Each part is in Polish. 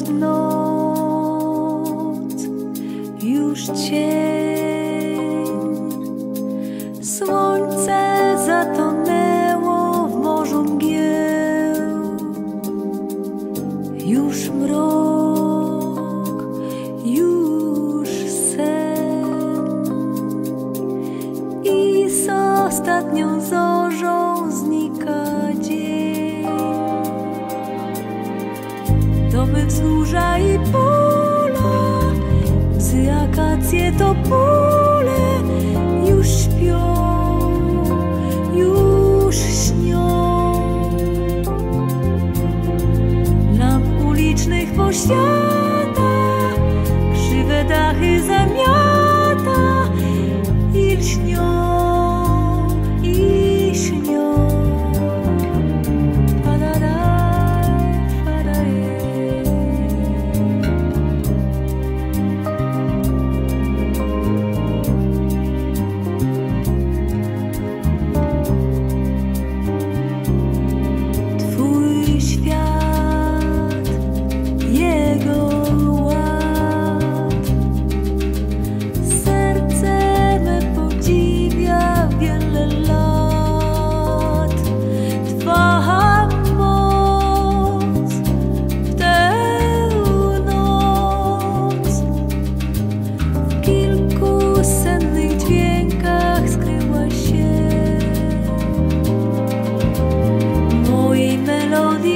noc, już cień. Słońce zatonęło w morzu mgieł, już mrok, już sen. I z ostatnią zorzą wzgórza i pola, psy akacje to pole już śpią, już śnią. Lamp ulicznych poświata,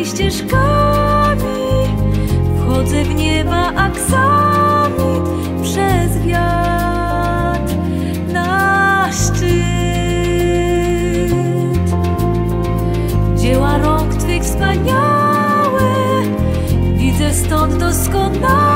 ścieżkami. Wchodzę w nieba aksami przez wiatr na szczyt. Dzieła rąk Twych wspaniałe widzę stąd doskonale